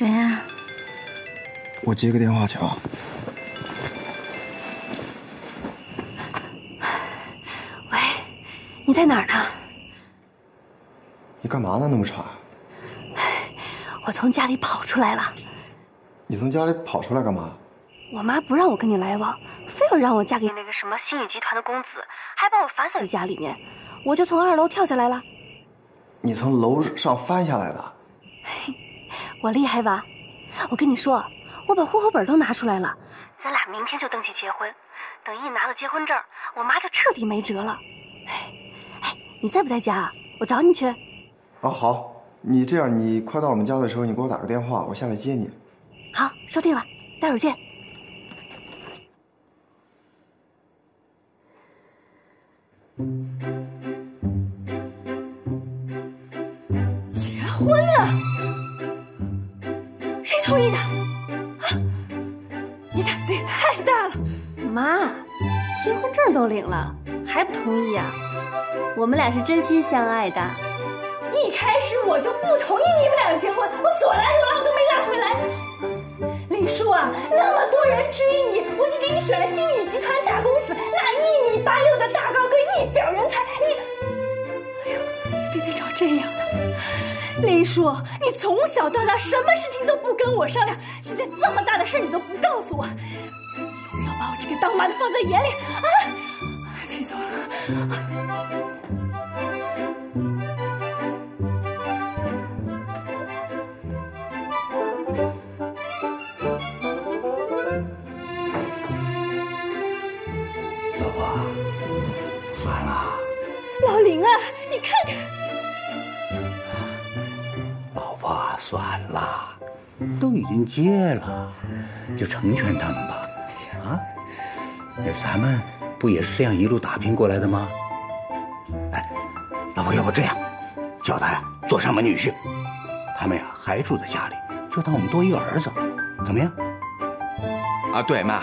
谁啊？我接个电话去啊。喂，你在哪儿呢？你干嘛呢？那么喘。我从家里跑出来了。你从家里跑出来干嘛？我妈不让我跟你来往，非要让我嫁给那个什么星宇集团的公子，还把我反锁在家里面，我就从二楼跳下来了。你从楼上翻下来的？我厉害吧？我跟你说，我把户口本都拿出来了，咱俩明天就登记结婚。等一拿了结婚证，我妈就彻底没辙了。哎，你在不在家啊？我找你去。啊，好，你这样，你快到我们家的时候，你给我打个电话，我下来接你。好，说定了，待会儿见。结婚了？谁同意的？啊！你胆子也太大了！妈，结婚证都领了，还不同意啊？我们俩是真心相爱的。一开始我就不同意你们俩结婚，我左拉右拉我都没拉回来。李叔啊，那么多人追你，我已经给你选了星宇叔，你从小到大什么事情都不跟我商量，现在这么大的事你都不告诉我，有没有把我这个当妈的放在眼里啊？气死我了！老婆，算了。老林啊，你看看。算了，都已经结了，就成全他们吧。啊，那咱们不也是这样一路打拼过来的吗？哎，老婆，要不这样，叫他呀做上门女婿，他们呀还住在家里，就当我们多一个儿子，怎么样？啊，对妈，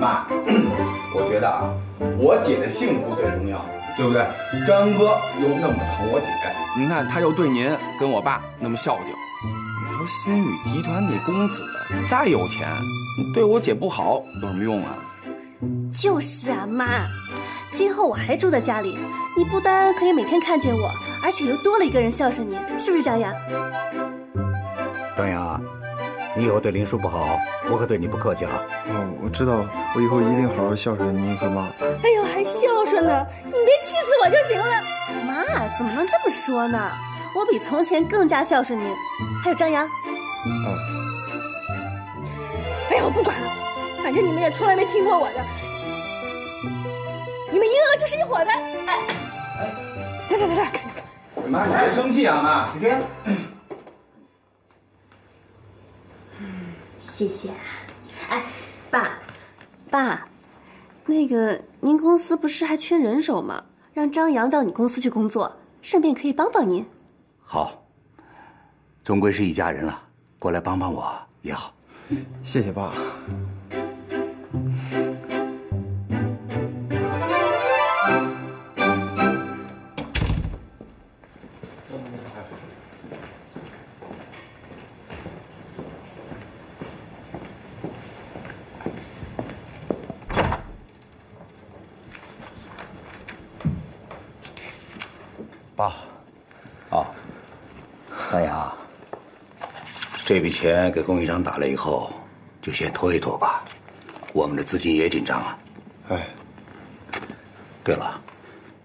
妈，我觉得啊，我姐的幸福最重要，对不对？张哥又那么疼我姐，您看他又对您跟我爸那么孝敬，新宇集团那公子再有钱，你对我姐不好有什么用啊？就是啊，妈，今后我还住在家里，你不单可以每天看见我，而且又多了一个人孝顺你，是不是张扬？张扬，你以后对林叔不好，我可对你不客气啊。哦，我知道，我以后一定好好孝顺您和妈。哎呦，还孝顺呢？你别气死我就行了。妈，怎么能这么说呢？我比从前更加孝顺您。还有张扬，嗯，哎呀，我不管了，反正你们也从来没听过我的，你们一个个就是一伙的。哎，在在在这儿看着看。妈，你别生气啊，妈。你听，谢谢。哎，爸，爸，那个您公司不是还缺人手吗？让张扬到你公司去工作，顺便可以帮帮您。好，终归是一家人了，过来帮帮我也好。谢谢爸。爸，好，张扬，这笔钱给供应商打了以后，就先拖一拖吧，我们的资金也紧张啊。哎，对了，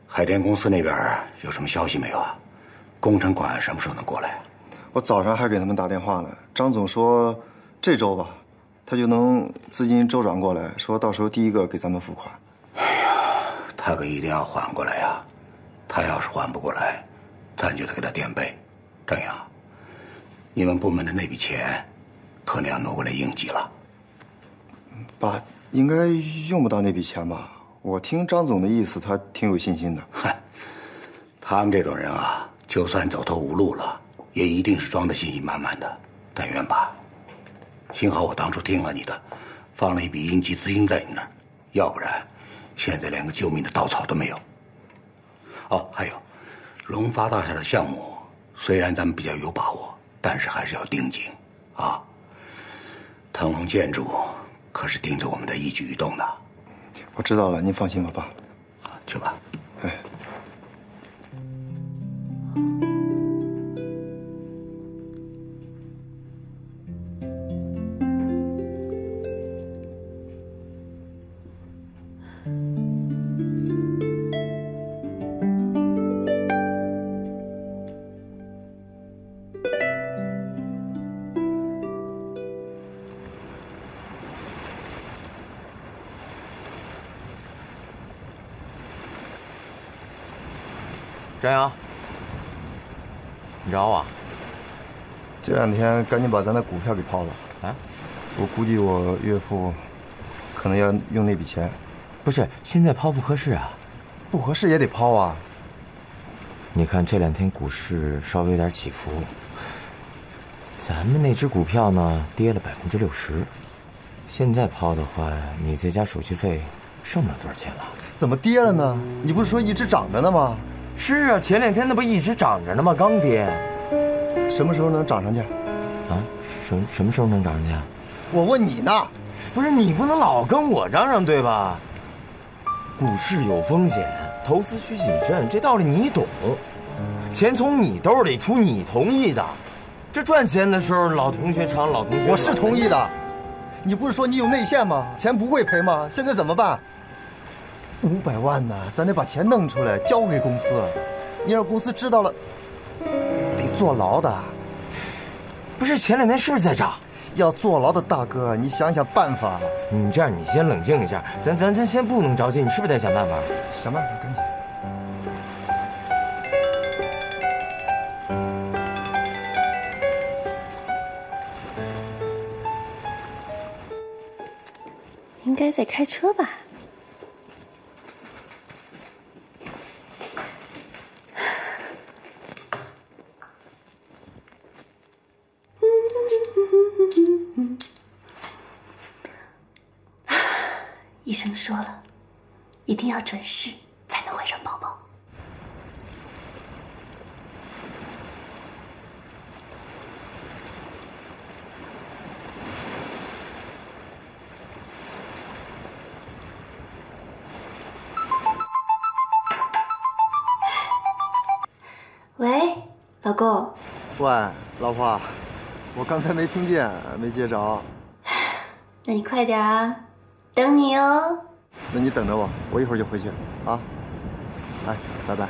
海淀公司那边有什么消息没有啊？工程款什么时候能过来？我早上还给他们打电话呢。张总说，这周吧，他就能资金周转过来，说到时候第一个给咱们付款。哎呀，他可一定要缓过来呀！他要是缓不过来，咱就得给他垫背。张扬，你们部门的那笔钱，可能要挪过来应急了。爸，应该用不到那笔钱吧？我听张总的意思，他挺有信心的。嗨，他们这种人啊，就算走投无路了，也一定是装的信心满满的。但愿吧。幸好我当初听了你的，放了一笔应急资金在你那儿，要不然现在连个救命的稻草都没有。哦，还有，荣发大厦的项目，虽然咱们比较有把握，但是还是要盯紧啊。腾龙建筑可是盯着我们的一举一动的。我知道了，您放心吧，爸。去吧。哎。张扬，你找我？这两天赶紧把咱的股票给抛了。啊？我估计我岳父可能要用那笔钱。不是，现在抛不合适啊。不合适也得抛啊。你看这两天股市稍微有点起伏，咱们那只股票呢跌了百分之六十。现在抛的话，你再加手续费，剩不了多少钱了。怎么跌了呢？你不是说一直涨着呢吗？是啊，前两天那不一直涨着呢吗？刚跌，什么时候能涨上去？啊，什什么时候能涨上去？我问你呢，不是你不能老跟我嚷嚷对吧？股市有风险，投资需谨慎，这道理你懂。钱从你兜里出，你同意的。这赚钱的时候，老同学常老同学。我是同意的。你不是说你有内线吗？钱不会赔吗？现在怎么办？五百万呢，咱得把钱弄出来交给公司。你让公司知道了，得坐牢的。不是前两天是不是在涨？要坐牢的大哥，你想想办法。你这样，你先冷静一下，咱咱咱先不能着急，你是不是得想办法？想办法，赶紧。应该在开车吧。生说了，一定要准时才能怀上宝宝。喂，老公。喂，老婆，我刚才没听见，没接着。那你快点啊！等你哦，那你等着我，我一会儿就回去，啊，哎，拜拜。